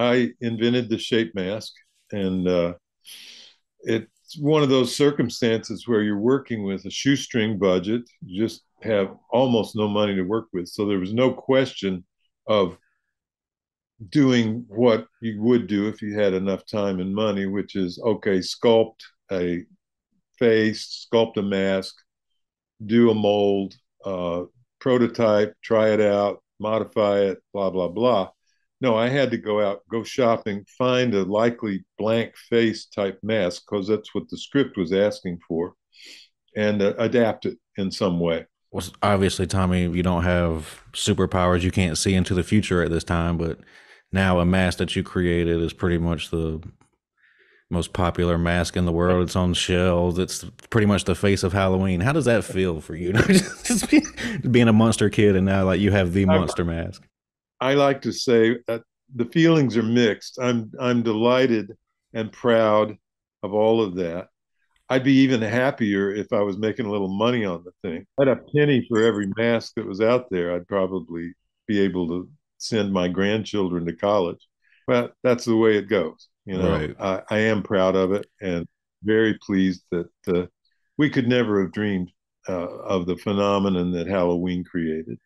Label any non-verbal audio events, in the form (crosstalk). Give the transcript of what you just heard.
I invented the shape mask, and uh, it's one of those circumstances where you're working with a shoestring budget. You just have almost no money to work with, so there was no question of doing what you would do if you had enough time and money, which is okay, sculpt a face, sculpt a mask, do a mold, uh, prototype, try it out, modify it, blah, blah, blah. No, I had to go out, go shopping, find a likely blank face type mask because that's what the script was asking for, and uh, adapt it in some way. Well, obviously, Tommy, you don't have superpowers. You can't see into the future at this time, but now a mask that you created is pretty much the most popular mask in the world. It's on shelves. It's pretty much the face of Halloween. How does that feel for you? (laughs) Just being a monster kid and now like you have the monster mask. I like to say that the feelings are mixed. I'm I'm delighted and proud of all of that. I'd be even happier if I was making a little money on the thing. I'd a penny for every mask that was out there. I'd probably be able to send my grandchildren to college. But that's the way it goes. You know, right. I, I, am proud of it and very pleased that uh, we could never have dreamed uh, of the phenomenon that Halloween created.